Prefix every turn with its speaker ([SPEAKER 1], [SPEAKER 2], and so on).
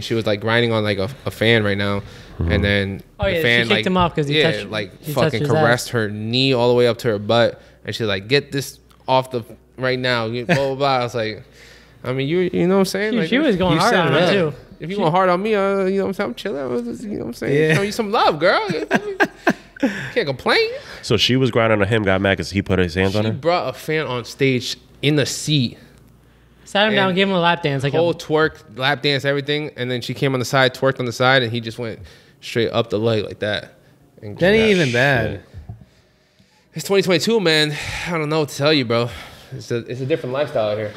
[SPEAKER 1] She was like grinding on like a, a fan right now, and then
[SPEAKER 2] Oh, yeah,
[SPEAKER 1] the
[SPEAKER 2] she
[SPEAKER 1] fan
[SPEAKER 2] kicked
[SPEAKER 1] like
[SPEAKER 2] him off 'cause he
[SPEAKER 1] yeah,
[SPEAKER 2] touched-
[SPEAKER 1] like
[SPEAKER 2] he
[SPEAKER 1] fucking caressed
[SPEAKER 2] ass.
[SPEAKER 1] her knee all the way up to her butt, and she's like, "Get this off the right now." You- Blah blah blah. I was like, I mean, you you know what I'm saying?
[SPEAKER 2] She,
[SPEAKER 1] Like,
[SPEAKER 2] she was going
[SPEAKER 3] you
[SPEAKER 2] hard
[SPEAKER 3] set
[SPEAKER 2] on
[SPEAKER 3] it
[SPEAKER 2] him
[SPEAKER 3] up.
[SPEAKER 2] too.
[SPEAKER 1] If you want hard on me, uh, you know what I'm saying? I'm chilling. I You know what I'm saying?
[SPEAKER 3] Yeah.
[SPEAKER 1] Show you some love, girl. You feel me? Can't complain.
[SPEAKER 4] So she was grinding on him, got mad because he put his hands on
[SPEAKER 1] She
[SPEAKER 4] her.
[SPEAKER 1] brought a fan on stage in the seat,
[SPEAKER 2] Sat him down, gave him a lap dance. Like a
[SPEAKER 1] whole
[SPEAKER 2] a,
[SPEAKER 1] twerk, lap dance, everything, and then she came on the side, twerked on the side, and he just went straight up the leg like that. And
[SPEAKER 3] That ain't
[SPEAKER 1] Yeah,
[SPEAKER 3] even bad.
[SPEAKER 1] It's 2022, man. I don't know what to tell you, bro. It's a it's a different lifestyle out here.